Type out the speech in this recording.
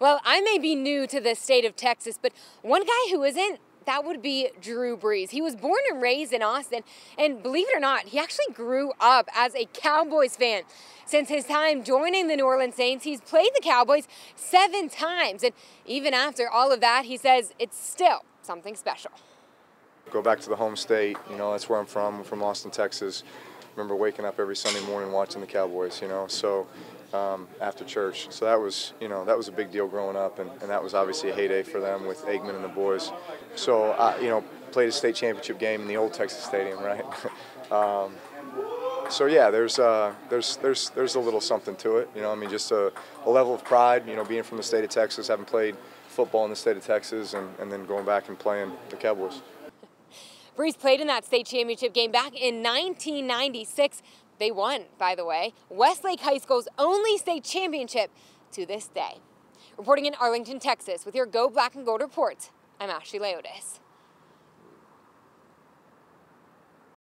Well, I may be new to the state of Texas, but one guy who isn't, that would be Drew Brees. He was born and raised in Austin, and believe it or not, he actually grew up as a Cowboys fan. Since his time joining the New Orleans Saints, he's played the Cowboys seven times, and even after all of that, he says it's still something special. Go back to the home state, you know, that's where I'm from. I'm from Austin, Texas. Remember waking up every Sunday morning watching the Cowboys, you know, so um, after church. So that was, you know, that was a big deal growing up, and, and that was obviously a heyday for them with Aikman and the boys. So, I, you know, played a state championship game in the old Texas Stadium, right? um, so yeah, there's uh, there's there's there's a little something to it, you know. I mean, just a, a, level of pride, you know, being from the state of Texas, having played football in the state of Texas, and, and then going back and playing the Cowboys. Brees played in that state championship game back in 1996. They won, by the way, Westlake High School's only state championship to this day. Reporting in Arlington, Texas, with your Go Black and Gold report, I'm Ashley Leotis.